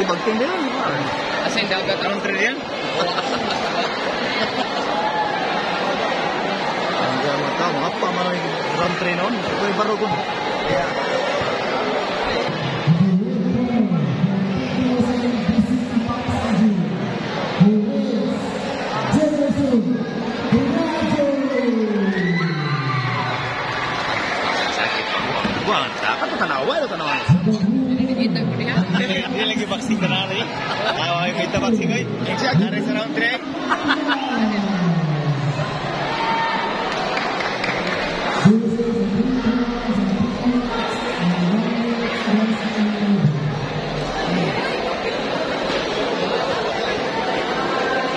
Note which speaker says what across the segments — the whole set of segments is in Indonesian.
Speaker 1: Di bagting din yun.
Speaker 2: Asin dagat ang
Speaker 3: Anong trade yan?
Speaker 1: Ang gama ka, mga pa man ang Grand Prix noon. Ito yung barugon. Kaya,
Speaker 2: kita
Speaker 3: boxing ay. Exact. Dari sa round 3.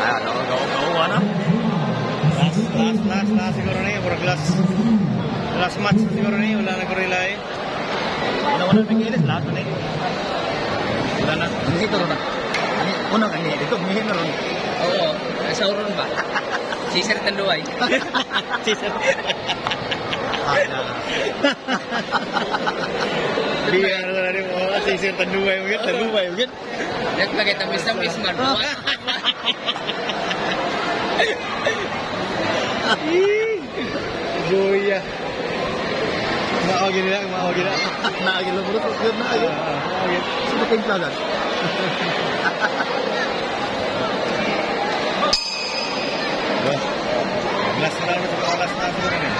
Speaker 1: Ah, gawa, gawa, gawa na.
Speaker 3: Last, last, last, last siguro na yun. Murag last. Last match na siguro na yun. Wala na gorilla eh.
Speaker 1: Una-una pigilis, lahat na eh. Wala na. Hindi ito na. Una ka niya, ito, mihin na rin.
Speaker 2: Oo. Sa uron ba? Sisir.
Speaker 1: Ah,
Speaker 3: rin mo. Season tanduay mo yun. Tanduay mo yun.
Speaker 2: Nagpagay tamis na misman.
Speaker 3: Boya. Maawagin nila. Maawagin nila.
Speaker 1: Naagil na bro, yun na agil.
Speaker 3: Maawagin.
Speaker 1: Sino timpla na?
Speaker 2: las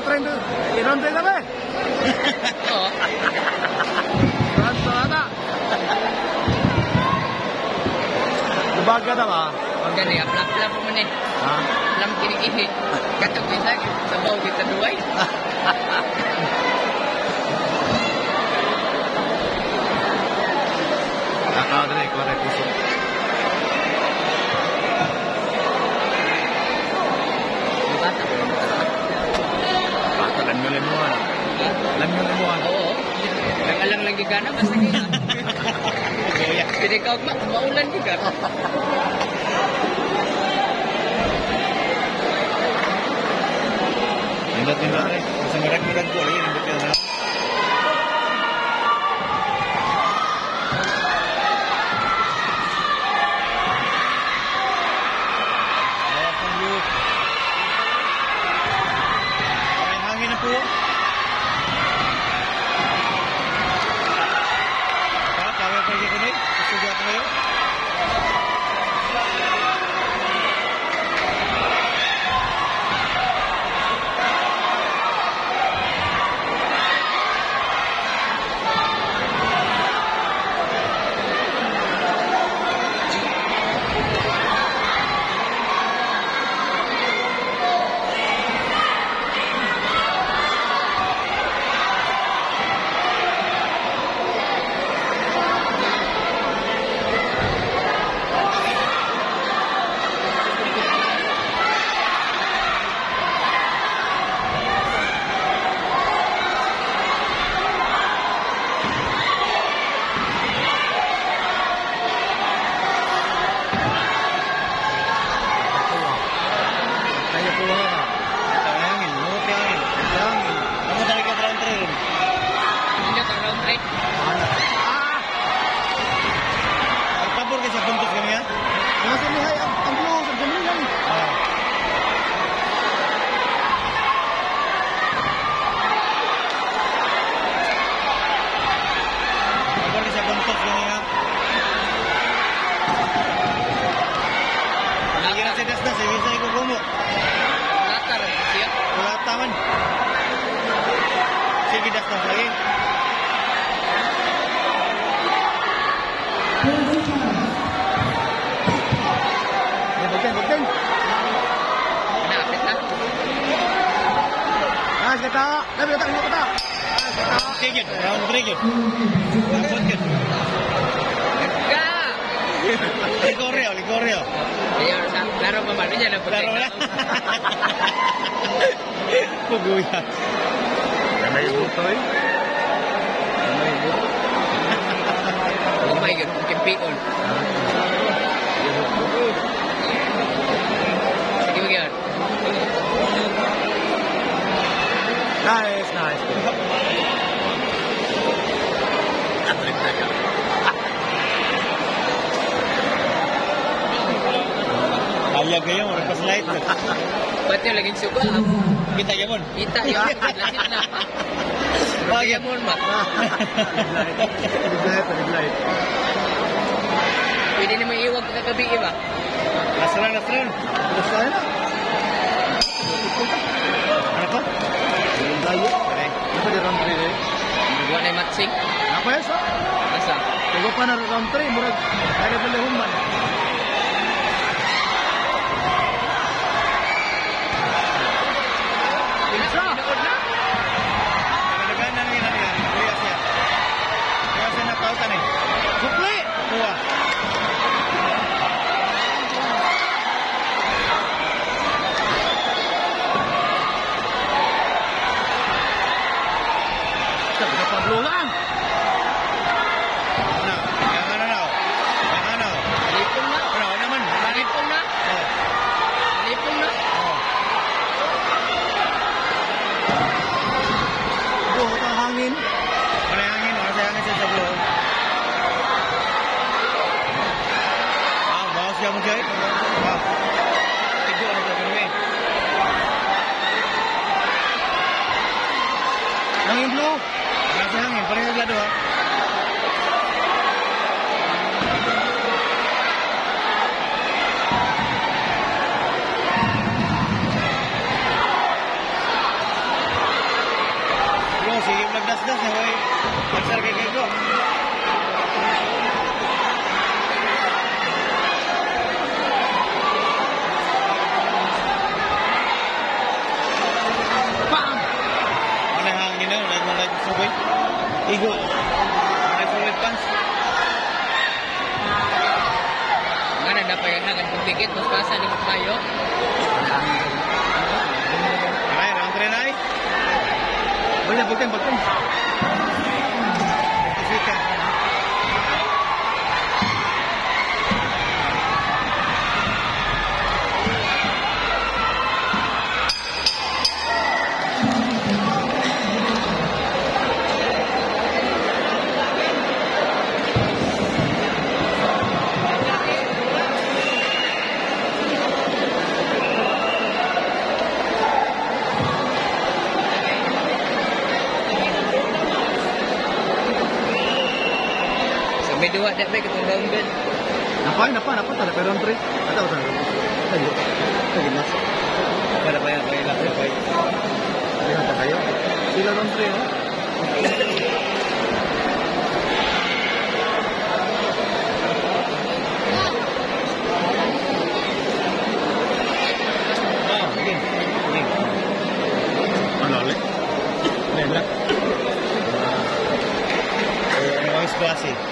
Speaker 2: doon.
Speaker 1: Iron din kami.
Speaker 2: Oo.
Speaker 1: Pronto ata. Lubaga na ba?
Speaker 2: Huwag gani, aplap-plap mo na eh.
Speaker 1: Ha?
Speaker 2: Kinikihi. Kita, duway. Alang lagi ka na, basta kita.
Speaker 3: Luya.
Speaker 2: Hindi ka, ma maulan di ka.
Speaker 3: Nindot nindot rin. Sa
Speaker 1: Ah, kita. Kita kita kita.
Speaker 3: Okay, good. Round 3 good. Dapat good.
Speaker 2: Ka!
Speaker 3: Likoreo, likoreo.
Speaker 2: Ayun, sa laro pa ba niya na
Speaker 3: Laro na. Puguya.
Speaker 1: May buto eh. May buto.
Speaker 2: Oh my God, kimpion. Sige mo yun.
Speaker 1: Nice, nice.
Speaker 3: Pas light.
Speaker 2: Ba't yung laging suga?
Speaker 3: Kita ya, Mon.
Speaker 2: Kita yun. Lasin na. Bagay mo ba?
Speaker 1: Light, light.
Speaker 2: Pwede naman iwag kagabi iba.
Speaker 3: Nasran, nasran.
Speaker 1: Nak.
Speaker 3: Ano pa?
Speaker 1: Belum layu.
Speaker 3: Okay.
Speaker 1: Apa di round 3 deh?
Speaker 2: Buwan na matsing.
Speaker 1: Apa ya, so?
Speaker 2: Asa?
Speaker 1: Tunggu pa na round 3, murag. Isa.
Speaker 3: Mo like subay? Igo. Ano solid pants?
Speaker 2: Nga na napayahangan kong tikit. Mas pasa ni tayo.
Speaker 3: Ay, round 3 na eh.
Speaker 1: Boleh buktin, buktin.
Speaker 2: Itong round bed.
Speaker 1: Napa, napa, napa, tara pero round 3. Atau tara. Tayo. Tayo mas.
Speaker 3: Para pa yan, kaya lang, kaya.
Speaker 1: Hindi na tayo. Sila round 3, oh.
Speaker 3: Ah, sige.